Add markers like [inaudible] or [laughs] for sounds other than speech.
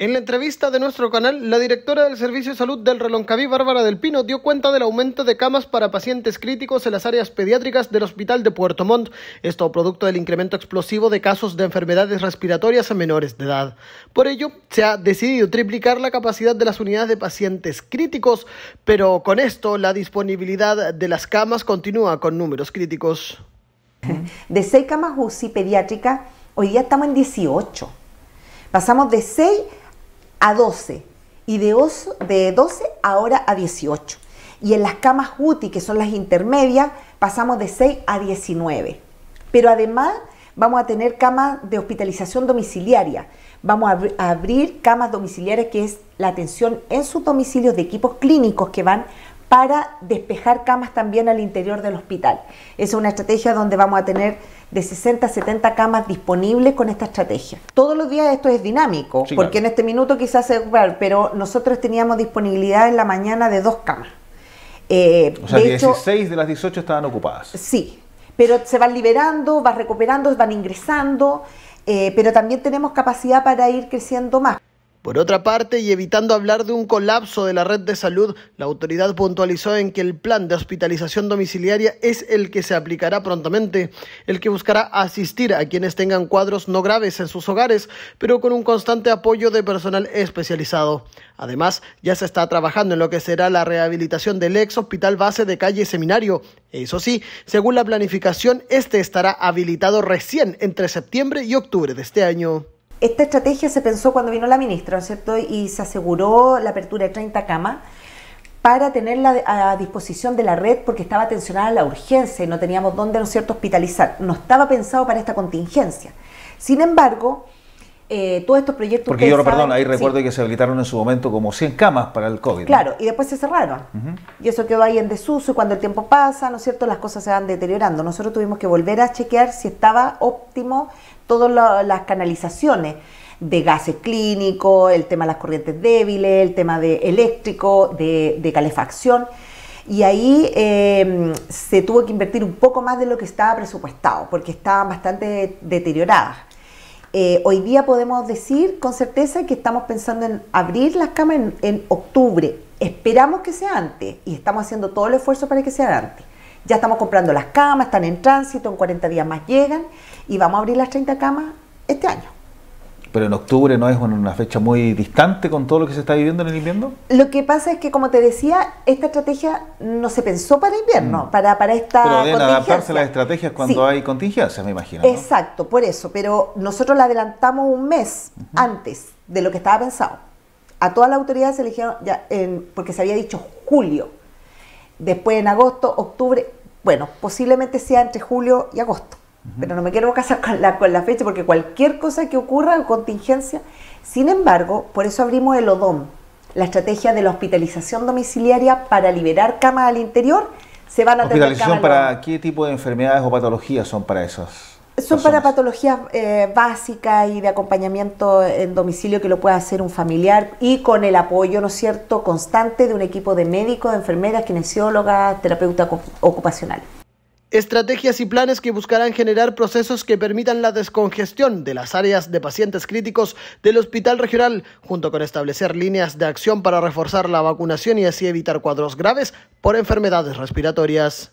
En la entrevista de nuestro canal, la directora del Servicio de Salud del Reloncaví, Bárbara del Pino, dio cuenta del aumento de camas para pacientes críticos en las áreas pediátricas del Hospital de Puerto Montt, esto producto del incremento explosivo de casos de enfermedades respiratorias en menores de edad. Por ello, se ha decidido triplicar la capacidad de las unidades de pacientes críticos, pero con esto la disponibilidad de las camas continúa con números críticos. [laughs] De seis camas UCI pediátricas, hoy día estamos en 18. Pasamos de 6 a 12 y de, de 12 ahora a 18. Y en las camas UTI, que son las intermedias, pasamos de 6 a 19. Pero además vamos a tener camas de hospitalización domiciliaria. Vamos a, abrir camas domiciliarias, que es la atención en sus domicilios de equipos clínicos que van para despejar camas también al interior del hospital. Esa es una estrategia donde vamos a tener de 60 a 70 camas disponibles con esta estrategia. Todos los días esto es dinámico, porque en este minuto quizás se pero nosotros teníamos disponibilidad en la mañana de dos camas. Eh, o sea, 16 de las 18 estaban ocupadas. Sí, pero se van liberando, van recuperando, van ingresando, eh, pero también tenemos capacidad para ir creciendo más. Por otra parte, y evitando hablar de un colapso de la red de salud, la autoridad puntualizó en que el plan de hospitalización domiciliaria es el que se aplicará prontamente, el que buscará asistir a quienes tengan cuadros no graves en sus hogares, pero con un constante apoyo de personal especializado. Además, ya se está trabajando en lo que será la rehabilitación del ex hospital base de calle Seminario. Eso sí, según la planificación, este estará habilitado recién entre septiembre y octubre de este año. Esta estrategia se pensó cuando vino la ministra, ¿no es cierto? Y se aseguró la apertura de 30 camas para tenerla a disposición de la red porque estaba tensionada la urgencia y no teníamos dónde, ¿no es cierto?, hospitalizar. No estaba pensado para esta contingencia. Sin embargo, eh, todos estos proyectos... Porque yo, perdón, ahí recuerdo que se habilitaron en su momento como 100 camas para el COVID. Claro, y después se cerraron. Y eso quedó ahí en desuso y cuando el tiempo pasa, ¿no es cierto?, las cosas se van deteriorando. Nosotros tuvimos que volver a chequear si estaba óptimo todas las canalizaciones de gases clínicos, el tema de las corrientes débiles, el tema de eléctrico, de, calefacción. Y ahí em, se tuvo que invertir un poco más de lo que estaba presupuestado, porque estaban bastante deterioradas. Eh, hoy día podemos decir con certeza que estamos pensando en abrir las camas en, en, octubre. Esperamos que sea antes y estamos haciendo todo el esfuerzo para que sea antes. Ya estamos comprando las camas, están en tránsito, en 40 días más llegan y vamos a abrir las 30 camas este año. Pero en octubre no es una fecha muy distante con todo lo que se está viviendo en el invierno. Lo que pasa es que, como te decía, esta estrategia no se pensó para invierno, mm. para, para esta. Pero deben adaptarse las estrategias cuando hay contingencias, me imagino. Exacto, por eso. Pero nosotros la adelantamos un mes antes de lo que estaba pensado. A todas las autoridades se eligieron, ya porque se había dicho julio. Después en agosto, octubre, bueno, posiblemente sea entre julio y agosto. Pero no me quiero casar con la, con la fecha porque cualquier cosa que ocurra o contingencia. Sin embargo, por eso abrimos el ODOM, la estrategia de la hospitalización domiciliaria para liberar camas al interior. Se van a ¿Hospitalización para qué tipo de enfermedades o patologías son para esas? Son para patologías eh, básicas y de acompañamiento en domicilio que lo pueda hacer un familiar y con el apoyo, ¿no es cierto?, constante de un equipo de médicos, de enfermeras, kinesiólogas, terapeutas ocupacionales. Estrategias y planes que buscarán generar procesos que permitan la descongestión de las áreas de pacientes críticos del Hospital Regional, junto con establecer líneas de acción para reforzar la vacunación y así evitar cuadros graves por enfermedades respiratorias.